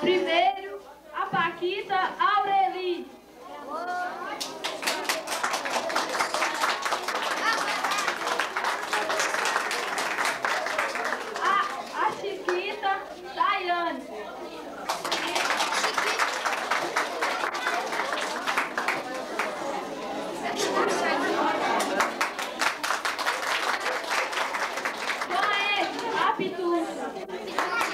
Primeiro, a Paquita Aureli. A, a Chiquita Daiane. Joaete, a Pitucha.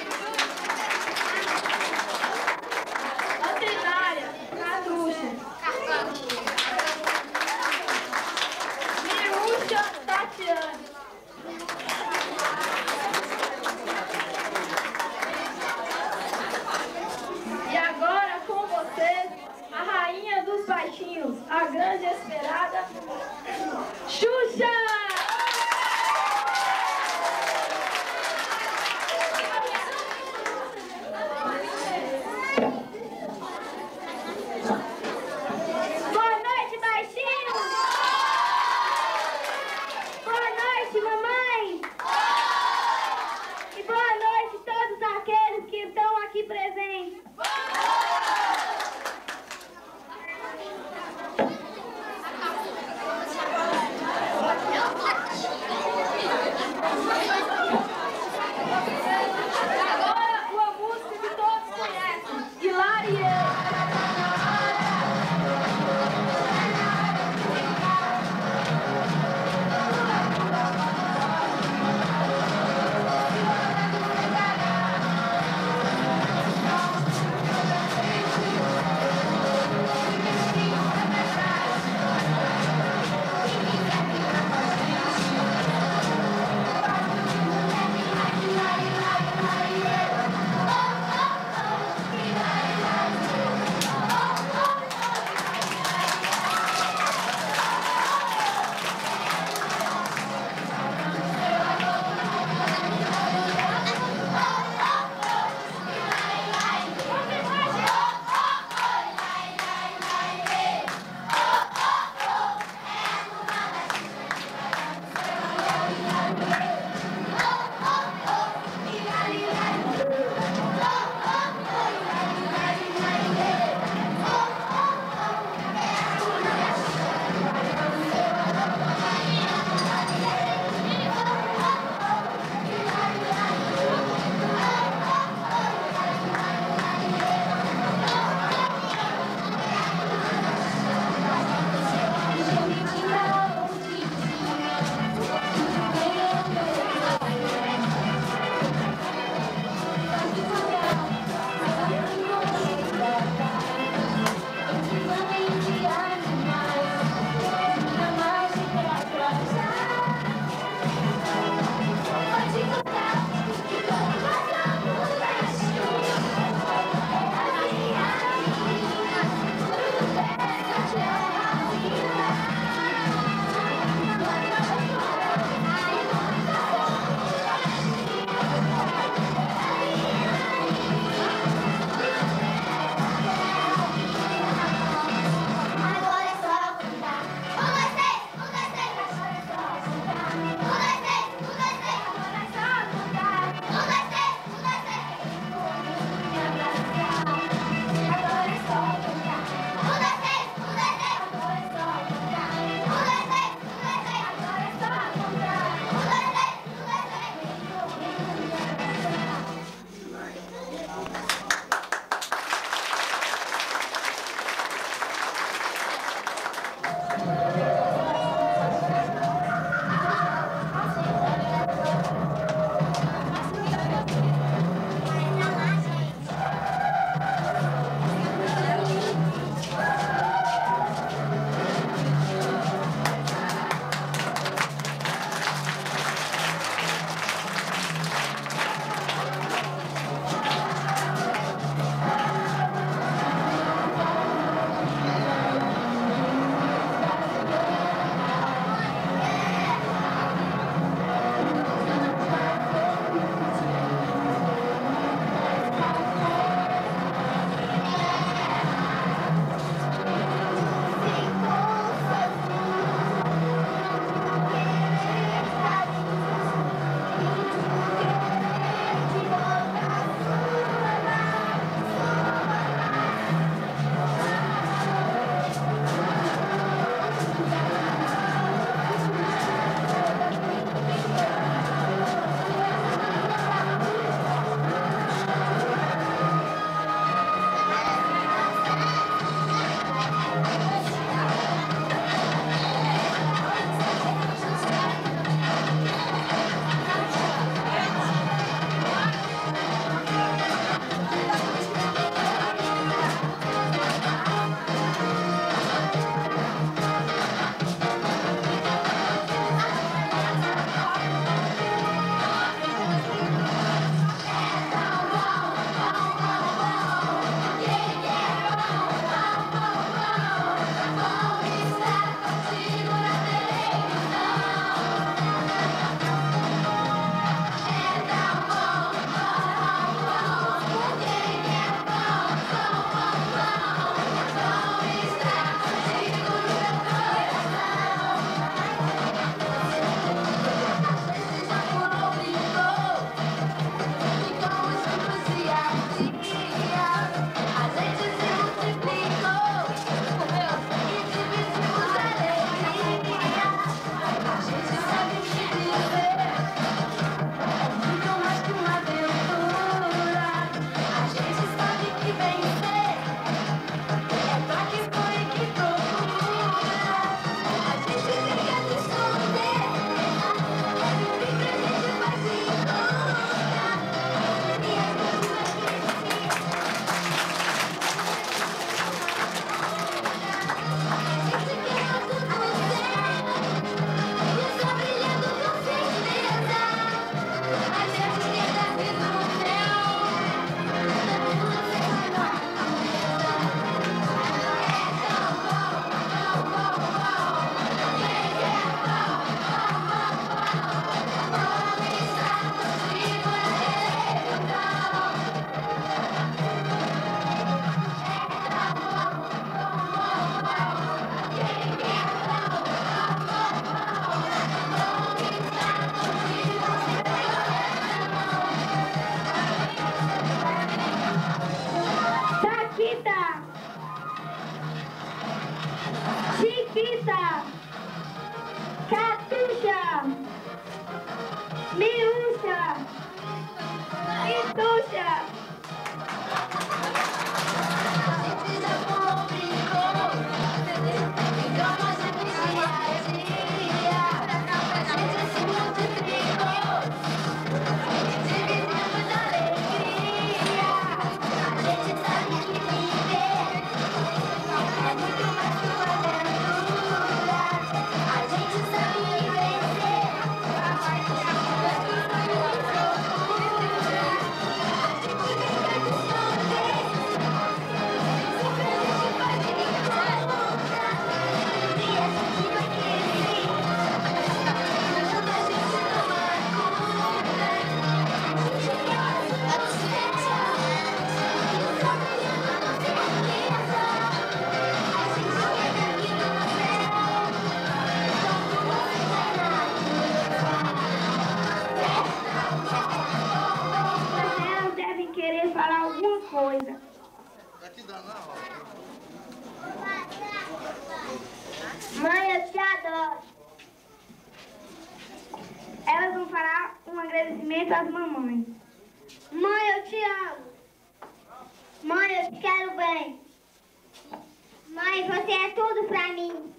Mãe, você é tudo pra mim.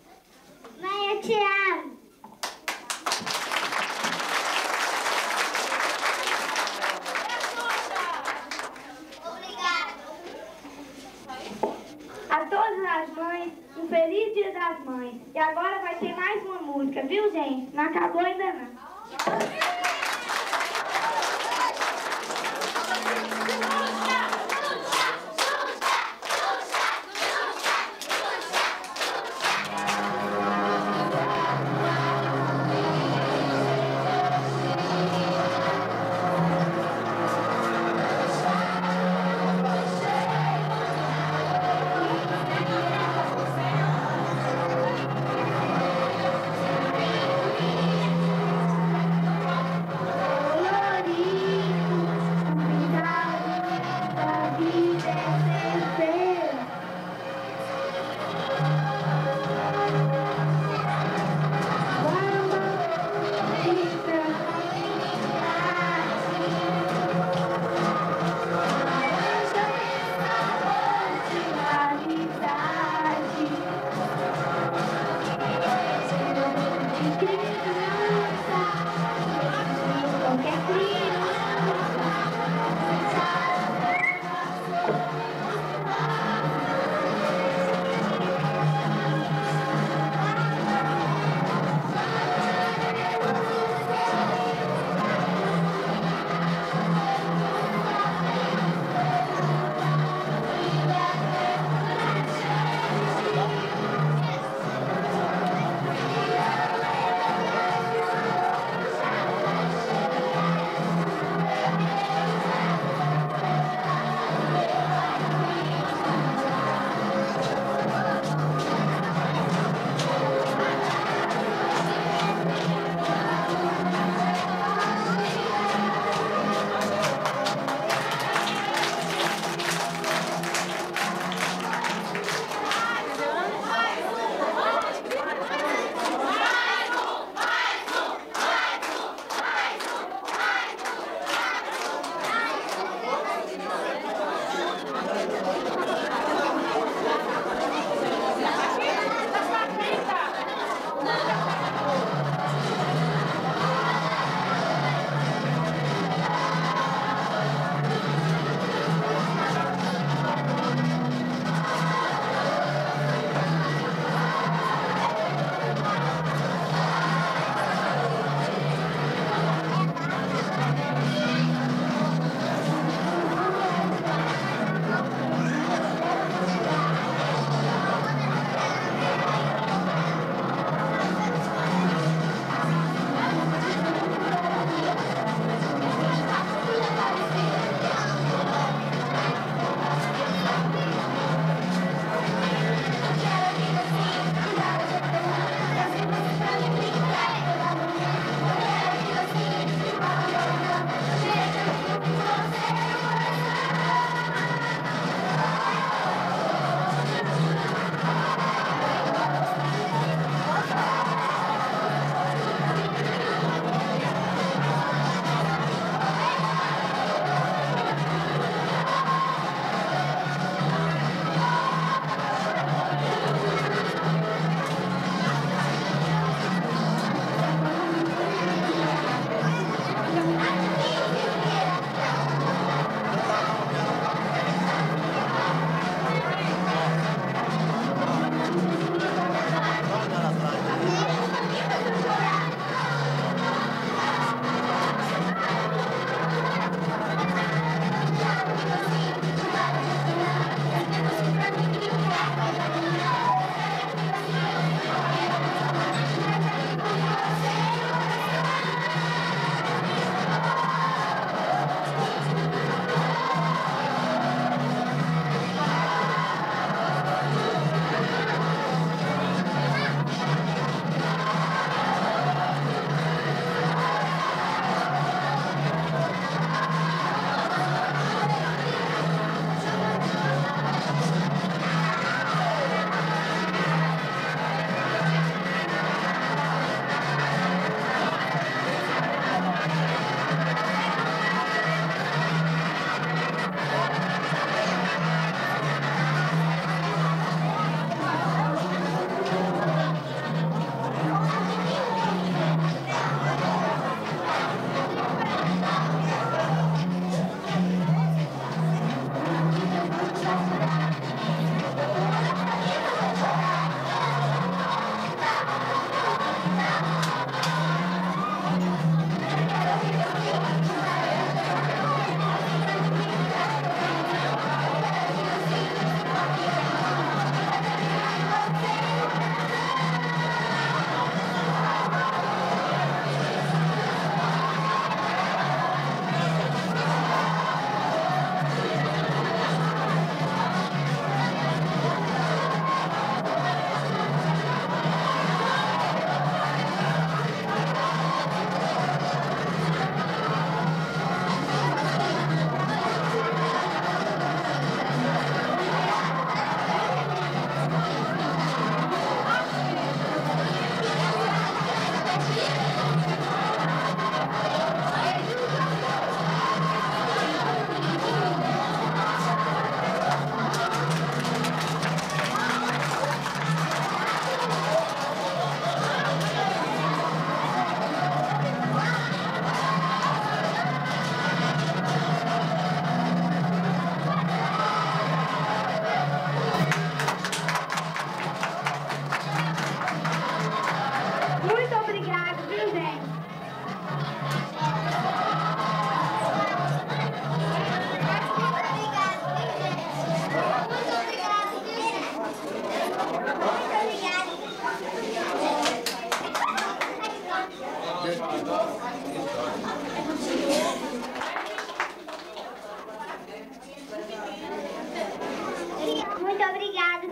Mãe, eu te amo. A todas as mães, um feliz dia das mães. E agora vai ter mais uma música, viu, gente? Não acabou ainda não.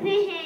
करते हैं